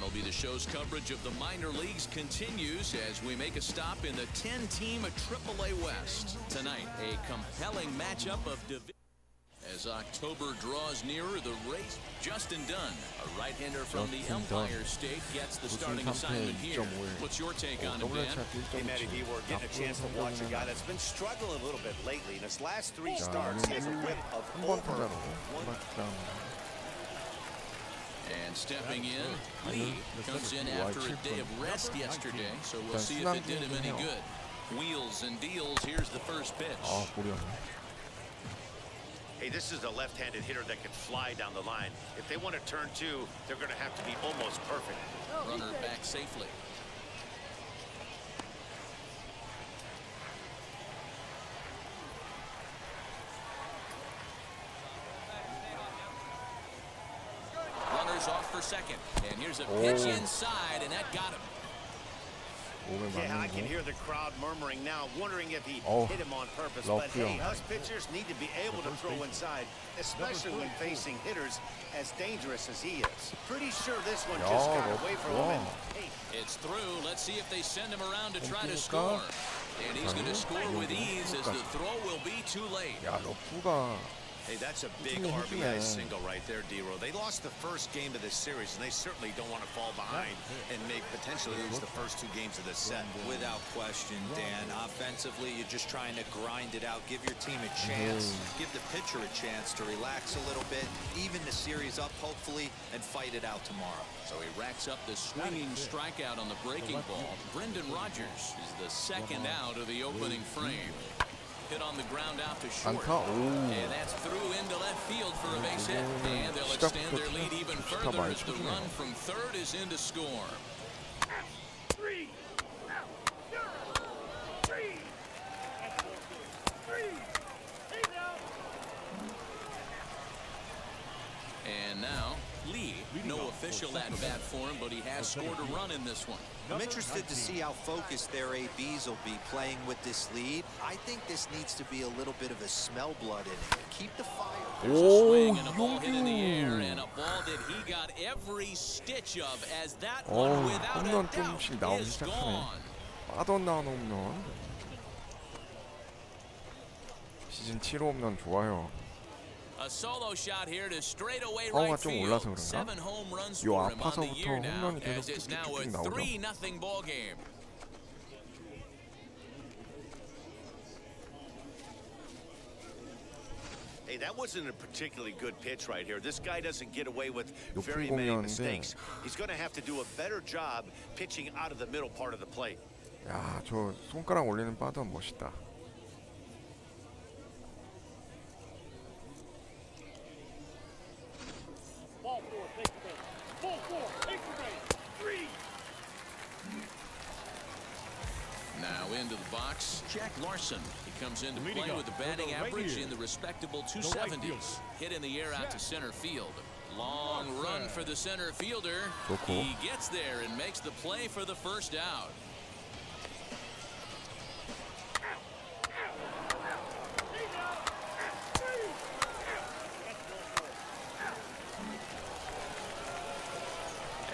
MLB The Show's coverage of the minor leagues continues as we make a stop in the 10-team AAA West. Tonight, a compelling matchup of division. As October draws nearer, the race, Justin Dunn, a right-hander from Justin the Empire Dunn. State, gets the starting assignment here. What's your take on it, Dan? Hey, Matty D, we're getting a chance to watch a guy that's been struggling a little bit lately. In his last three starts, he has a whip of over and stepping in, Lee comes in after a day of rest yesterday, so we'll see if it did him any good. Wheels and deals, here's the first pitch. Hey, this is a left-handed hitter that can fly down the line. If they want to turn two, they're going to have to be almost perfect. Runner back safely. Fires off for second. And here's a pitch oh. inside, and that got him. Yeah, I can hear the crowd murmuring now, wondering if he oh, hit him on purpose. But hey, us pitchers need to be able to throw inside, especially when facing hitters as dangerous as he is. Pretty sure this one just got away from him. It's through. Let's see if they send him around to try to score. And he's going to score with ease as the throw will be too late. Hey, that's a big RBI single right there, Dero. They lost the first game of this series, and they certainly don't want to fall behind and make potentially lose the first two games of the set. Without question, Dan. Offensively, you're just trying to grind it out, give your team a chance, give the pitcher a chance to relax a little bit, even the series up, hopefully, and fight it out tomorrow. So he racks up the swinging strikeout on the breaking ball. Brendan Rodgers is the second out of the opening frame. Hit on the ground out to short. Uncaught. And that's through into left field for a base hit. And they'll extend their lead even further as the run from third is in to score. Three. Three. And now, Lee, no official at bat for him, but he has scored a run in this one. I'm interested to see how focused their ABs will be playing with this lead. I think this needs to be a little bit of a smell blood in it. Keep the fire. There's a 오 swing and a ball hit in the air 이용규 and a ball that he got every stitch of as that 어 one without a 홈런 doubt 조금씩 나오기 is 시작하네 gone. 빠져나온 홈런 시즌 7호 홈런 좋아요 파워가 right 좀 field. 올라서 그런가? Seven home runs 요 for him on the 아파서부터 year now 홈런이 계속 as it's now a 쭉쭉쭉 나오죠. 3 nothing ball game. Hey, that wasn't a particularly good pitch right here. This guy doesn't get away with 높은 very many 공이었는데. mistakes. He's going to have to do a better job pitching out of the middle part of the plate. 야저 손가락 올리는 빠져 멋있다 Larson. He comes into play with a batting average in the respectable 270s. Hit in the air out to center field. Long run for the center fielder. He gets there and makes the play for the first out.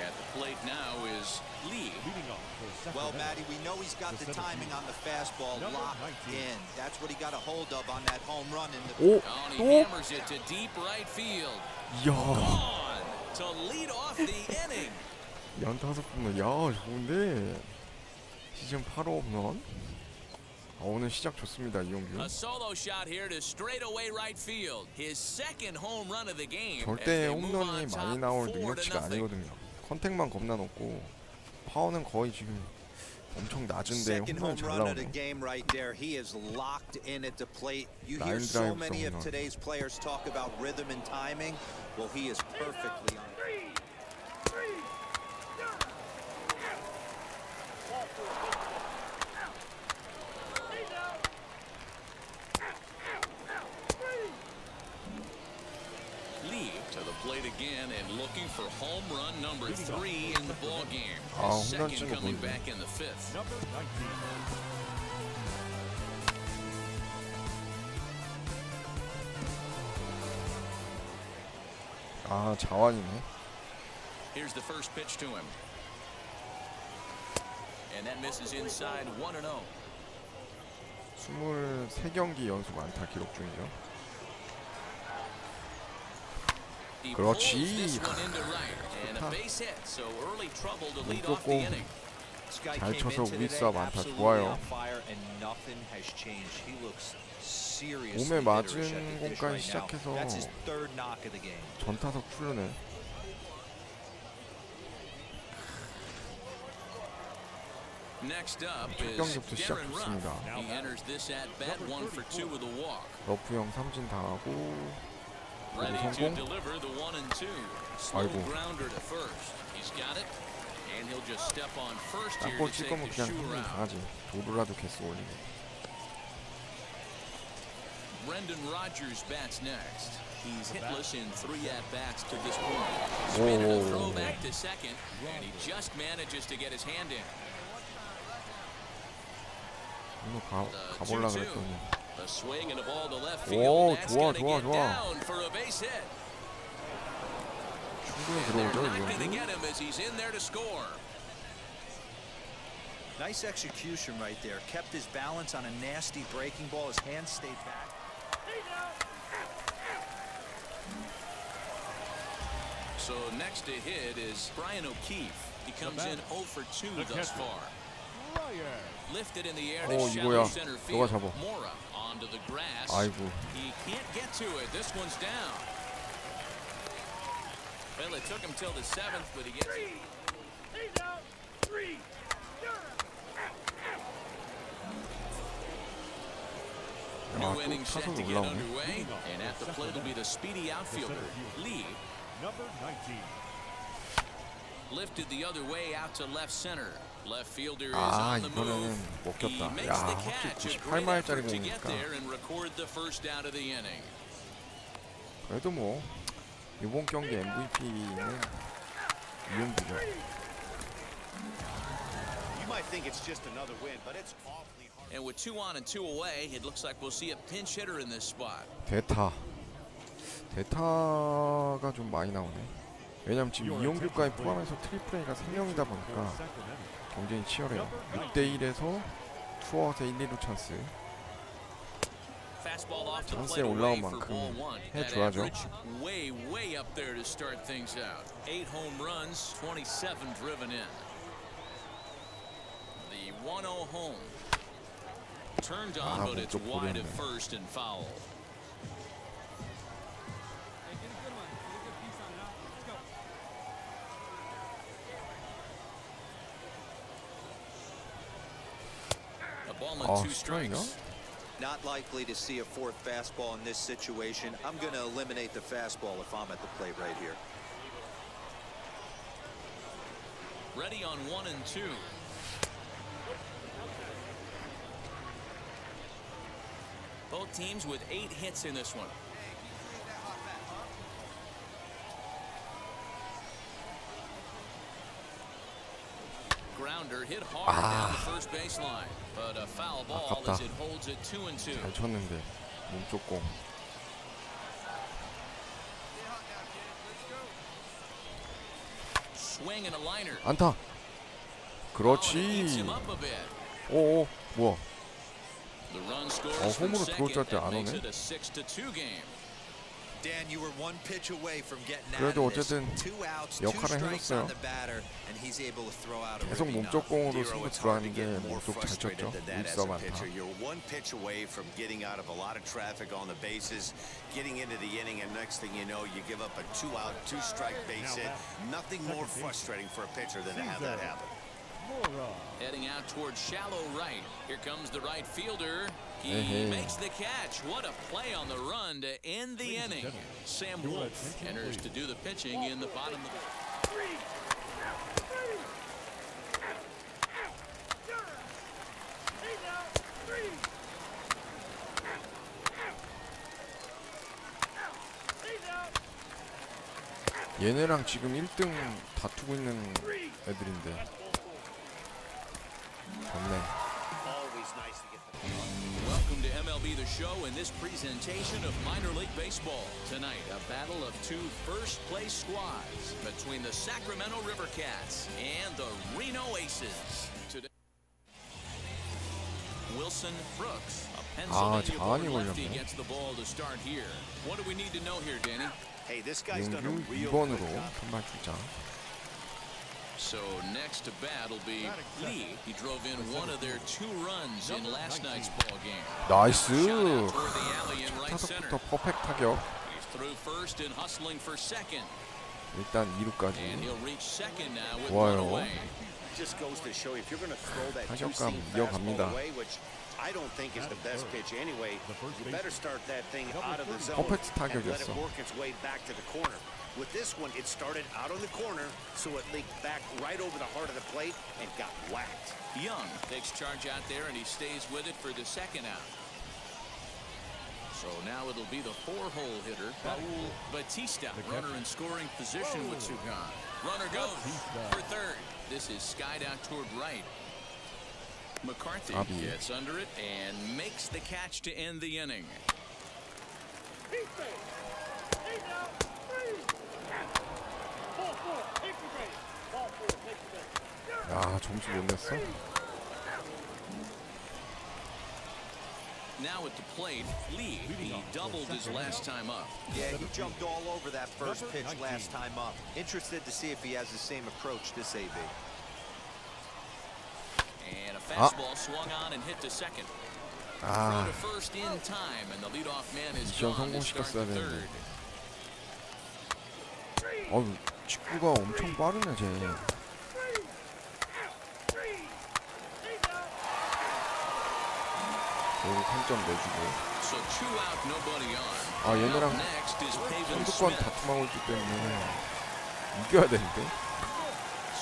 At the plate now Lee. Well, Matty, we know he's got the timing on the fastball locked in. That's what he got a hold of on that home run in the 오! Oh, and he 또? hammers it to deep right field. On to lead off the inning. 연타석 홈런 야 좋은데 시즌 8호 홈런 아, 오늘 시작 좋습니다 이용규 A solo shot here to straightaway right field. His second home run of the game. 절대 홈런이 많이 나올 능력치가. 아니거든요 컨택만 겁나 높고 파워는 거의 지금 엄청 낮은데 Second 홈런이 home 잘 run of the 나오네 game right there. He is locked in at the plate. You hear Line so drive many of home run. today's players talk about rhythm and timing. Well, he is perfectly on. plate again and looking for home run number three in the ball game. 아, His 홈런 second 친거 coming 보이네. back in the fifth. 아 자완이네 Here's the first pitch to him. And that misses inside 1 and oh. 0. 23경기 연속 안타 기록 중이죠. 그렇지. 좋고 잘 쳐서 윗섭 안타 좋아요. 몸에 맞은 공까지 시작해서 전타석 훌륭해. 첫 경기부터 시작했습니다. 러프 형 삼진 당하고 Ready to 성공. deliver the one and two. Slow 아이고. grounder to first. He's got it. And he'll just step on first here 땅볼 to 칠 take 거면 the 그냥 shoe 삼진 around. 당하지. 도루라도 개수 올리네. Brendan Rodgers bats next. He's hitless in three at-bats to this point. Spin and a Whoa. throw back to second, and he just manages to get his hand in. 이거 가, The 가볼라 2-2. 그랬더니 a swing and a ball to left field. Whoa, That's to get whoa. down for a base hit. And they're not going to get him as he's in there to score. Nice execution right there. Kept his balance on a nasty breaking ball. His hands stayed back. So next to hit is Brian O'Keefe. He comes in 0 for 2 thus far. Lifted in the air to 오, shallow 이거야. center 너가 field. 잡아. Mora onto the grass. 아이고 He can't get to it. This one's down. Well, it took him till the seventh, but he gets it. New 야또 inning set to 타석이 get 올라오네 underway, and at the plate will be the speedy outfielder, Lee. Number 19. Lifted the other way out to left center. 아 이거는 못 꼈다. 야 확실히 98마일짜리 공이니까. 그래도 뭐 이번 경기 MVP는 이용규죠. 대타. 대타가 좀 많이 나오네. 왜냐면 지금 이용규까지 포함해서 트리플 A가 3명이다 보니까 경쟁이 치열해요 6대1에서 투아웃에 1, 2루 찬스 찬스에 올라온 만큼 해줘야죠. up there to two strikes. Not likely to see a fourth fastball in this situation. I'm going to eliminate the fastball if I'm at the plate right here. Ready on one and two. Both teams with eight hits in this one. 아. 아깝다. 잘 쳤는데 몸쪽 공 안타! 그렇지. 오오 어, 어, 뭐? 어 홈으로 들어올 줄 알 때 안 오네? Dan, you were one pitch away from getting out 그래도 of this. 어쨌든 Two outs, two 역할은 strikes 해줬어요. on the batter, and he's able to throw out a 계속 ribby 몸쪽 knock. 공으로 Dero, 승부 it's hard to 들어가는 게 get more 몸쪽 잘 frustrated 쳤죠 than that as 울서 a 안타 pitcher. You're one pitch away from getting out of a lot of traffic on the bases, getting into the inning, and next thing you know, you give up a two-out, two-strike base hit. Nothing more frustrating for a pitcher than to have that happen. Mora. Heading out towards shallow right. Here comes the right fielder. He Hey, hey. makes the catch. What a play on the run to end the inning. Sam your Wolf attention, enters please. to do the pitching in the bottom of the 얘네랑 지금 1등 다투고 있는 애들인데 from. Always nice to get the ball. Welcome to MLB The Show and this presentation of minor league baseball. Tonight, a battle of two first-place squads between the Sacramento Rivercats and the Reno Aces. Today, Wilson Brooks, a Pennsylvania born lefty, gets the ball to start here. What do we need to know here, Danny? Hey, this guy's done a real good job. So next to bat will be Lee. He drove in one of their two runs in last night's ball game. 나이스. 타석부터 퍼펙트 타격. He's through first and hustling for second. 일단 And 2루까지. he'll reach second now with 좋아요. one away. Just goes to show you if you're going to throw that 타격감 이어갑니다. I don't think is the best pitch anyway. You better start that thing out of the zone 퍼펙트 and let it 타격이었어. work its way back to the corner. With this one, it started out on the corner, so it leaked back right over the heart of the plate and got whacked. Young takes charge out there and he stays with it for the second out. So now it'll be the four-hole hitter, Raul Batista, runner in scoring position with Sugan. Runner goes for third. This is skied out toward right. McCarthy Abi. gets under it and makes the catch to end the inning. 야 점수 못 냈어? Now at the plate, Lee. He doubled his last time up. Yeah, he jumped all over that first pitch last time up. Interested to see if he has the same approach this AB. And a fastball swung on and hit to second. Throw 아 to first in time, and the leadoff man is 미션 gone to start 성공시켰어야 the 되는데. third. 어우 직구가 엄청 빠르네 쟤. 결국 한점 내주고. 아 얘네랑 선두권. 다툼하고 있기 때문에 이겨야 되는데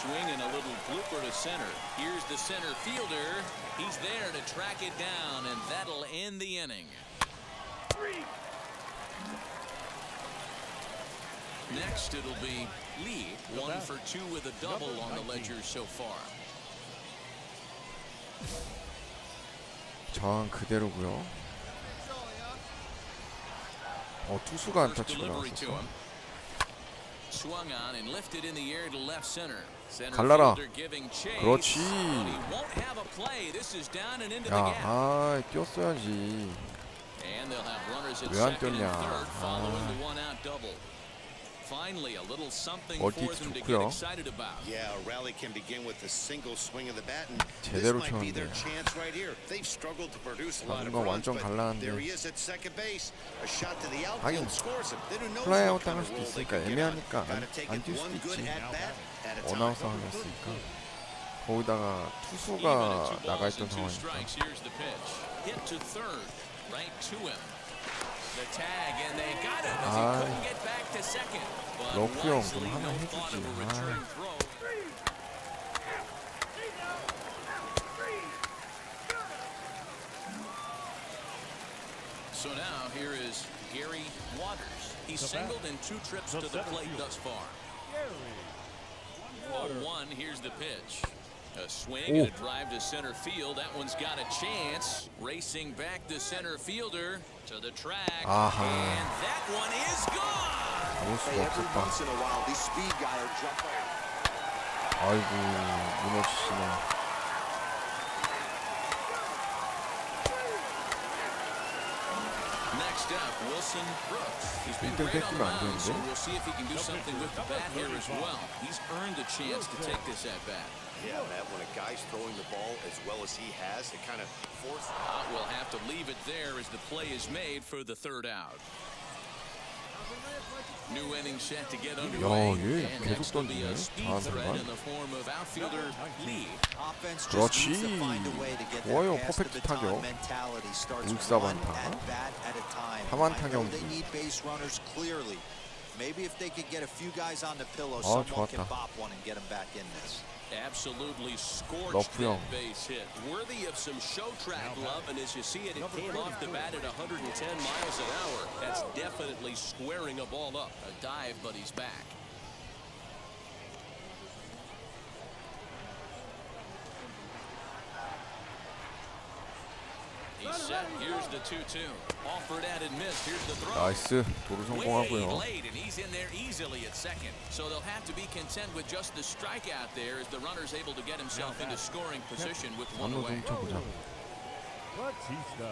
Swinging a little blooper to center. Here's the center fielder. He's there to track it down, and that'll end the inning. Next, it'll be Lee, one for two with a double on the ledger so far. 저항 그대로고요. 어 투수가 안타치고 나왔었어. 갈라라. 그렇지. 야, 아, 뛰었어야지. 왜 안 뛰었냐. 아. 어디 좋고요. 제대로 쳤는데. 다른거 완전 갈라는데. 하긴 플라이아웃 당할 수도 있으니까 애매하니까 안뛸 수도 있지. 어나우서 하나 있으니까 거기다가 투수가 나가 있던 상황이니까. The tag, and they got it as he couldn't get back to second. But wisely, no thought of a return throw. So now here is Gary Waters. He's singled in two trips to the plate thus far. 1 here's the pitch. A swing Oh. and a drive to center field. That one's got a chance. Racing back the center fielder to the track. 아하. And that one is gone. 잡을 수가 없었다. in a while, these speed guys will jump 아이고 무너지시네. step, Wilson Brooks. He's been great on the mound, so we'll see if he can do something with the bat here as well. He's earned a chance to take this at bat. Yeah, Matt, when a guy's throwing the ball as well as he has, it kind of forces. Uh, we'll have to leave it there as the play is made for the third out. 야, 얘 계속 던지네. 잘하는구만. 그렇지. 좋아요. 퍼펙트 타격. 울사반타. 4만 타격기. 아, 좋았다. Absolutely scorched that base hit. Worthy of some show track love, and as you see it, it came off the bat at 110 miles an hour. That's definitely squaring a ball up. A dive, but he's back. 나이스 도루 Way 성공하고요. late, and he's in there easily at second. So they'll have to be content with just the strikeout there as the runner's able to get himself into scoring position with one 한번 away. 좀 훔쳐보자. Batista.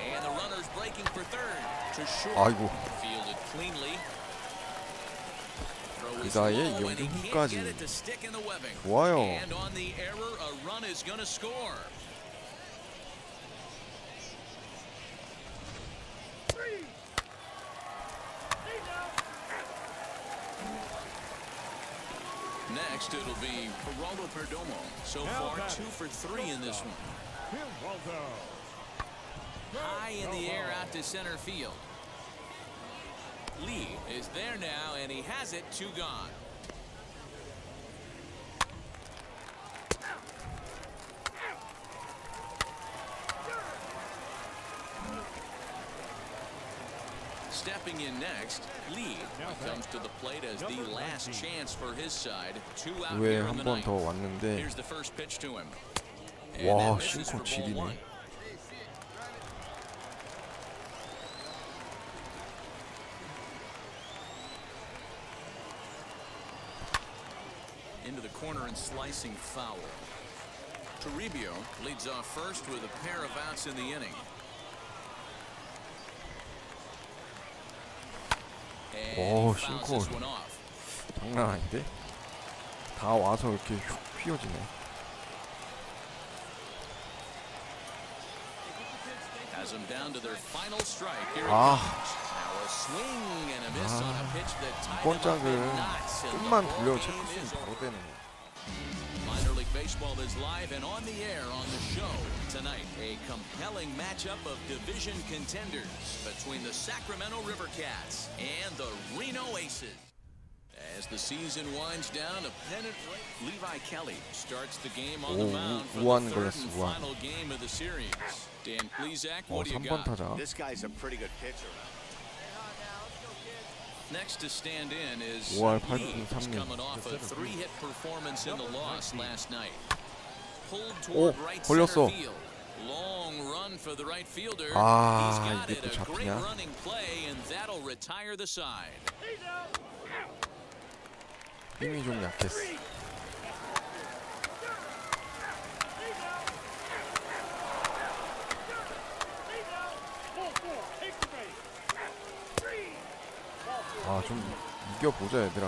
And the runner's breaking for third. To short. 아이고 Fielded cleanly. Throw 그 is 사이에 low, and 이영준 he can't 홈까지. get it to stick in the webbing. 좋아요. And on the error, a run is going to score. Geraldo Perdomo. So far, two for three in this one. High in the air out to center field. Lee is there now, and he has it, two gone. Stepping in next, Lee comes to the plate as the last chance for his side. Two out 왜 here in 한 the 번 ninth. 더 왔는데 Here's the first pitch to him. And 와 that misses 싱커 for ball 지리네. one. into the corner and slicing foul. Toribio leads off first with a pair of outs in the inning. 오 싱커 장난 아닌데? 다 와서 이렇게 휙 휘어지네. 아. 아, 이번 짝은 끝만 돌려 체크스윙 바로 되는 거 Baseball is live and on the air on the show tonight. A compelling matchup of division contenders between the Sacramento River Cats and the Reno Aces. As the season winds down, a pennant Levi Kelly starts the game on the mound for the third and final game of the series. Dan Plesac, what do you got? This guy's a pretty good pitcher. Next to stand in is 5할 Lee, 8푼 who's 3리. coming off a three-hit performance in the loss last night. Pulled 오, toward right 걸렸어. center field. Long run for the right fielder. 아, He's got 이게 it. 또 A great 잡히냐? running play, and that'll retire the side. 힘이 좀 약했어. 아 좀 이겨보자 얘들아.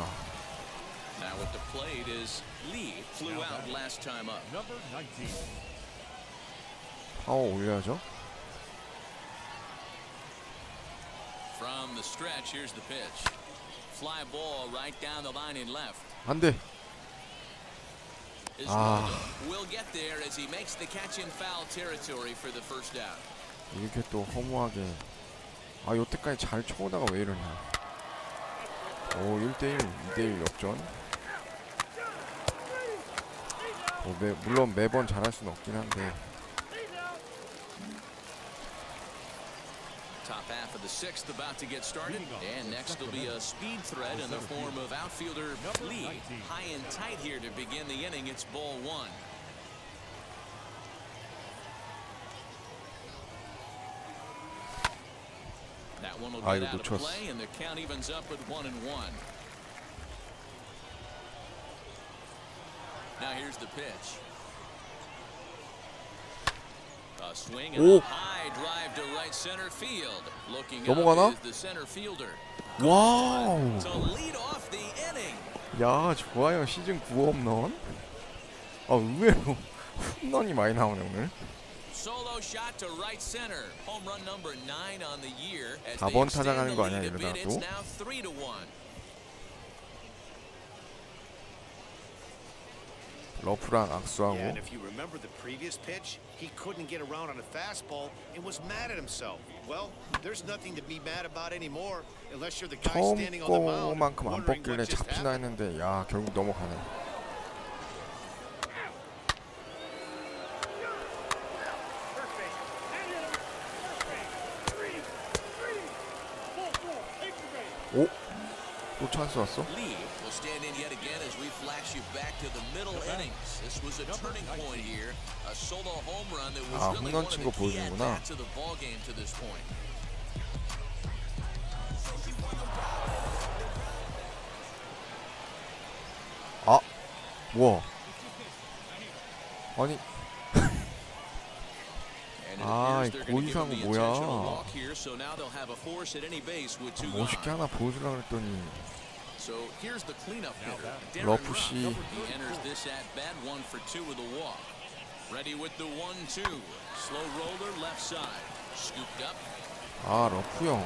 Now at the plate is Lee. Flew out last time up. Number 19. 파워 올려야죠. From the stretch, here's the pitch. Fly ball right down the line in left. 안 돼. Isnaldo will get there as he makes the catch in foul territory for the first out. 이렇게 또 허무하게. 아 여태까지 잘 쳐오다가 왜 이러냐. 오 1대1, 2대1 역전. 뭐 매, 물론 매번 잘할 수는 없긴 한데 Top half of the sixth about to get started. And next will be a speed threat in the form of outfielder Lee. High and tight here to begin the inning. It's ball one. Right center field. Looking 넘어가나? 와우. 야 좋아요 시즌 9 홈런 아 의외로 홈런이 많이 나오네 오늘 Solo shot to right center. Home run number nine on the year. As they 4번 타자 extend 가는 the 거 lead 아니야, a bit, 이러다가 it's 또? now three to one. 러프랑 Yeah, 악수하고 and if you remember the previous pitch, he couldn't get around on a fastball and was mad at himself. Well, there's nothing to be mad about anymore unless you're the guy 처음 standing on the mound 거만큼 안 뽑길래 잡히나. 했는데 야 결국 넘어가네 오? 또 찬스 왔어? Lee will stand in yet again as we flash you back to the middle innings. This was a turning point here. A solo home run that was 아, really 홈런 one of 친 the 거 key 보여주는구나. at-bats of the ball game to this point. 아, 우와. 아니, 아, 고이상 뭐야? 멋있게 하나 보여주려고 했더니 러프 씨. 아, 러프 형.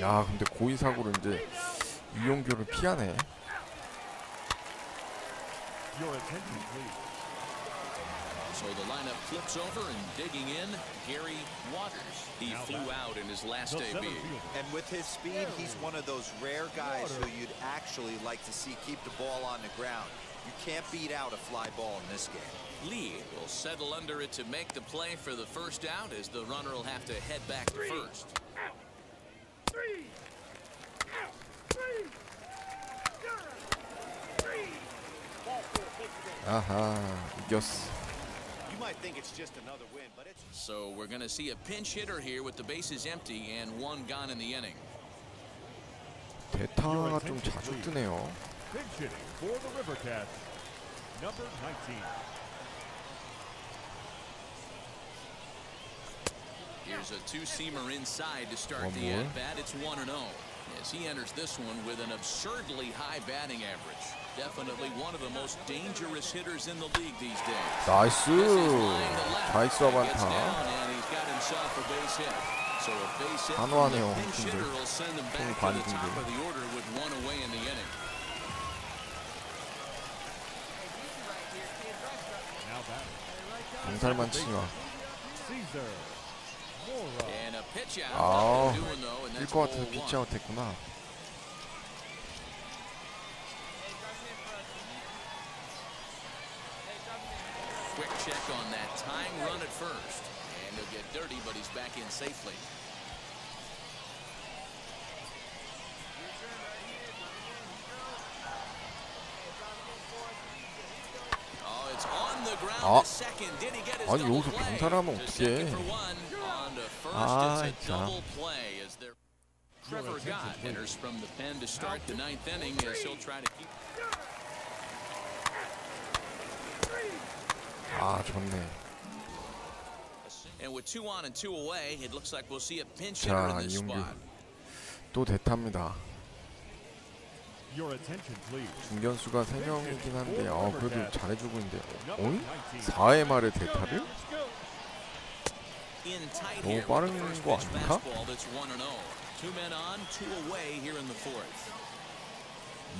야, 근데 고의 사고로 이제 유용규를 피하네. Your attention, please. So the lineup flips over and digging in, Gary Waters. He Now flew back. out in his last center AB. And with his speed, he's one of those rare guys who you'd actually like to see keep the ball on the ground. You can't beat out a fly ball in this game. Lee will settle under it to make the play for the first out as the runner will have to head back to first. 아하, but it's So we're going to see a pinch hitter here with the bases empty and one gone in the inning. 대타가 좀 자주 뜨네요. Pinch hitting for the Rivercats. Number 19. Here's a two-seamer inside to start One the more. at-bat. It's 1-0 as he enters this one with an absurdly high batting average. 나이스. 다. 있어 반타 단호하네요 홍팀들. 총 반팀들. 동탈만 치마 아우 일것 같아서 피치아웃 했구나. Quick check on that time run at first. And he'll get dirty, but he's back in safely. Oh, it's on the ground 아. to second. Did he get his 아니, double 여기서 play? 병살하면 To 어떡해. second for one. On to first, 아, it's a 참. double play as they're Trevor Gott enters from the pen to start the ninth inning as he'll try to keep 아 좋네. 자 이용규 또 대타입니다. 중견수가 3명이긴 한데 어 그래도 잘해주고 있는데 어? 4회 말에 대타를? 너무 빠른 거 아닌가?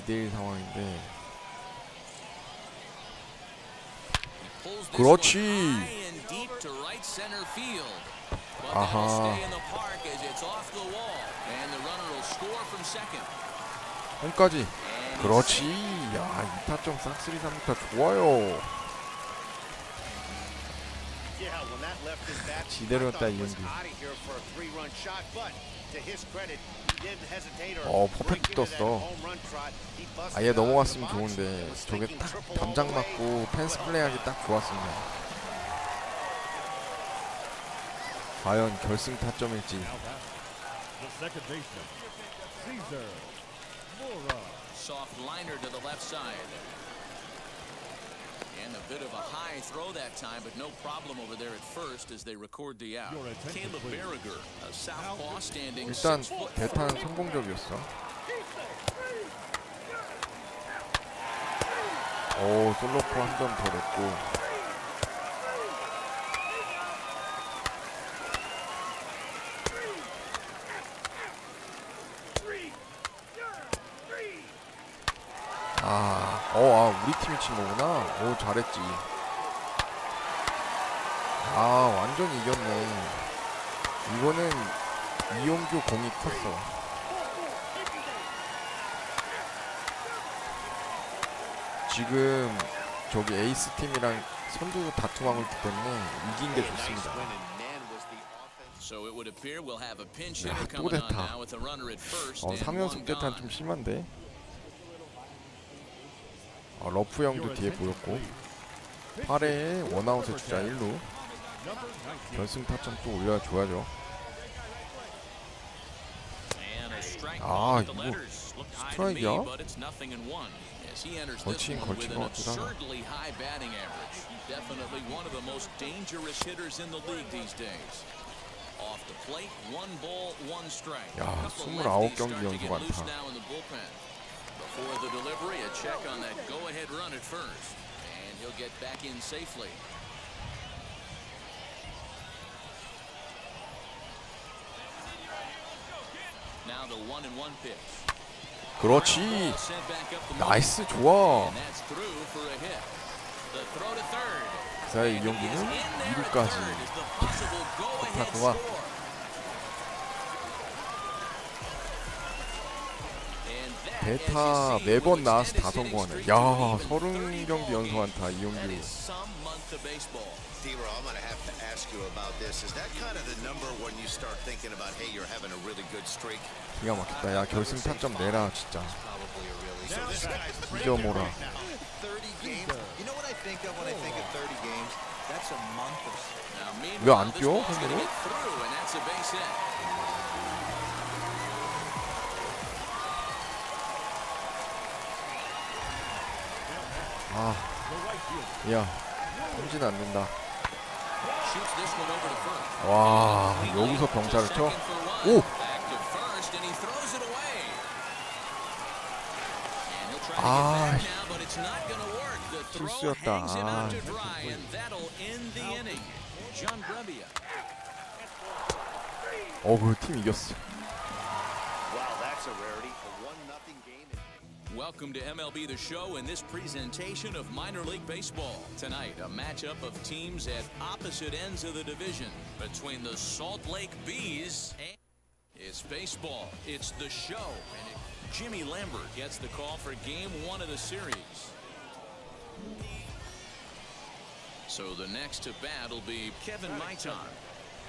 2대1 상황인데 from second. 홈까지 그렇지 야 2타점 싹쓸이 3루타 좋아요 지대로 다 이현규. 어 퍼펙트 떴어. 아예 넘어갔으면 좋은데 저게 딱 담장 맞고 펜스 플레이하기 딱 좋았습니다. 과연 결승 타점일지. soft liner to the left side. And a bit of a high throw that time, but no problem over there at first as they record the out. Your attention, Caleb please. Berriger, a southpaw standing 일단 six foot 대타는 성공적이었어 오 솔로포 한 점 더 냈고 우리 팀이 친 거구나. 오, 잘했지. 아, 완전히 이겼네. 이거는 이용규 공이 컸어. 지금 저기 에이스 팀이랑 선두 다툼하고 있기 때문에 이긴 게 좋습니다. win, and man, was the offense So it would appear we'll have a pinch 야, 또 대타. now with a runner at first 어, and 3연속 one 대탄 gone. 좀 심한데. 어, 러프 형도 뒤에 보였고. 8회에 원아웃의 주자 1루. 결승 타점 또 올려줘야죠. 아 이거 스트라이크야? 걸친 걸친 것 같기도 하다. 야 29경기 연속 안타. for the delivery. A check on that go-ahead run at first. And he'll get back in safely. Now the one and one pitch. 그렇지. 나이스 좋아. 자, 이영기는 2루까지. 좋다, 좋아. 대타 매번 나와서 다 성공하네. 야, to even 30 30 경기 연속 That 이용규. T-Row, I'm going to have to ask you about this. Is that kind of the number when you start thinking about, hey, you're having a really good streak? 기가 막혔다. 야 결승 타점 내라 진짜. 잊어모라. 30 games. You know what I think of when I think of 30 games? That's a month of 왜안 뛰어, 아, 야, 삼진 않는다. 와, 여기서 병사를 쳐? 오! 아, 실수였다. 아, 어, 그팀 이겼어. Welcome to MLB The Show and this presentation of minor league baseball. Tonight, a matchup of teams at opposite ends of the division between the Salt Lake Bees and it's baseball. It's the show, and it, Jimmy Lambert gets the call for Game One of the series. So the next to bat will be Kevin Maitan.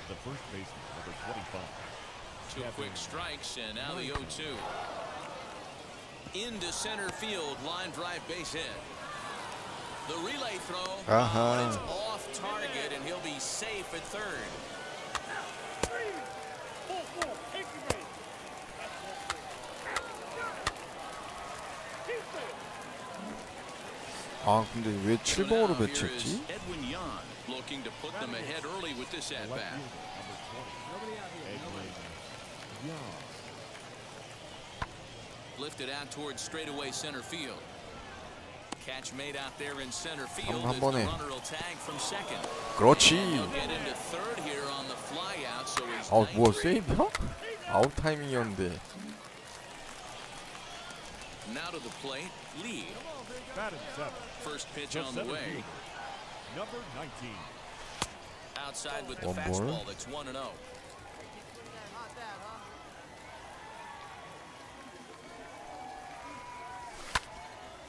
The first baseman, number 25. Two quick strikes and now the 0-2 Into center field, line drive base hit. The relay throw, Uh-huh. but it's off target and he'll be safe at third. 아, 근데 왜 So 7번으로 now here is 배치했지? Edwin Yan looking to put them ahead early with this at The left bat. Lifted out towards straightaway center field. Catch made out there in center field 한 as the 번에. runner will tag from second. 그렇지. He'll get into third here on the fly out, so he's 아, 뭐 19. 세이브야? 아웃 타이밍이었는데. Now to the plate, Lee. Batting seven. First pitch The on the center way. fielder, Number 19. Outside with the One ball. fastball that's 1 and oh. 0.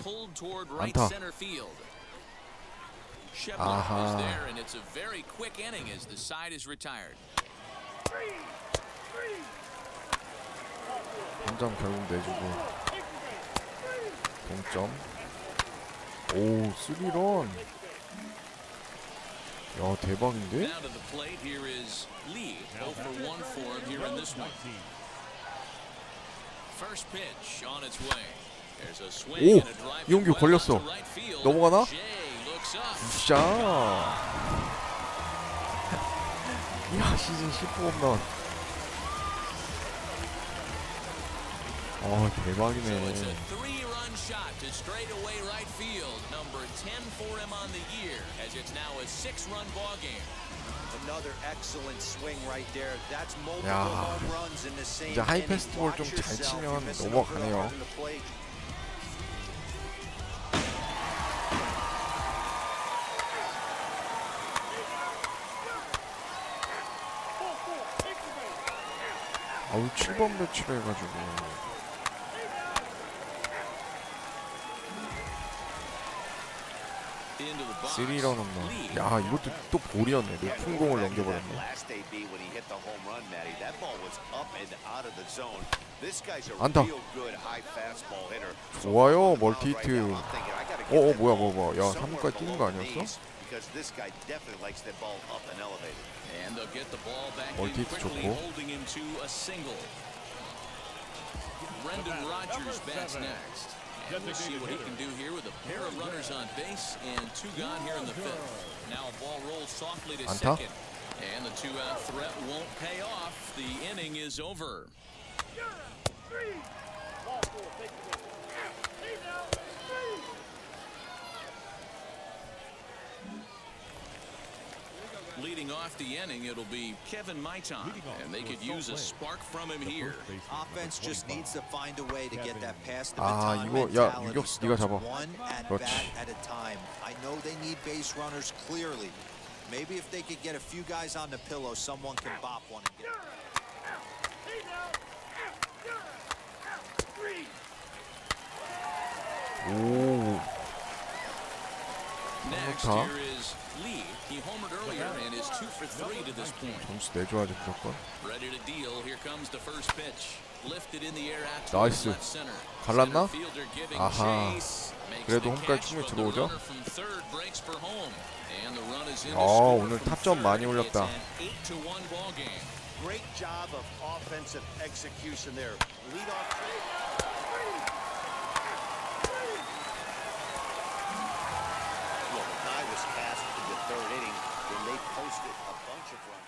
Pulled toward right 안타. center field. Shepard 아하. is there, and it's a very quick inning as the side is retired. 한 점 결국 내주고. 동점. 오, 쓰리런. 야, 대박인데? Now to the plate, here is Lee. 0 for 1 for him here in this one. 19. First pitch on its way. 오, 이용규 걸렸어. 넘어가나? 굿샷. 야, 시즌 10호 홈런. 어, a 대박이네. three-run shot to straightaway right field. Number 10 for him on the year, as it's now a six-run ball game. Another excellent swing right there. That's multiple 야, home runs in the same 이제 하이 inning. 페스티벌 좀 Watch 잘 yourself. 치면 넘어가네요. 아우 7번 배치를 해가지고. 쓰리런 홈런. 야 이것도 또 볼이었네. 높은 공을 넘겨버렸네. 안타. 좋아요 멀티히트. 어어 뭐야 뭐야 뭐야. 야 3루까지 뛰는 거 아니었어? because this guy definitely likes that ball up and elevated. And they'll get the ball back in quickly, holding him to a single. Brendan Rodgers bats next. And we'll see what he can do here with a pair of runners on base and two gone here in the fifth. Now a ball rolls softly to second. And the two-out threat won't pay off. The inning is over. Three. Leading off the inning, it'll be Kevin Maitan, and they could use a spark from him here. Offense just needs to find a way to get that past the baton 이거 야 이거 잡아. 그렇지. At a time. I know they need base runners clearly. Maybe if they could get a few guys on the pillow, someone can bop one. Again. 오. Next here is Lee. He homered earlier and is two for three to this point. 점수 내줘야지 무조건. Ready to deal. Here comes the first pitch. Lifted in the air out towards 나이스. left center. 갈랐나? Center fielder giving 아하. chase. Makes 그래도 홈까지 catch, 충분히 but the 들어오죠? runner from third breaks for home. And the run is in to 아, score 오늘 from 타점 third. 많이 It's 올렸다. an 8 to 1 ball game. Great job of offensive execution there. Lead off. Well, the guy was cast in the third inning when they posted a bunch of runs.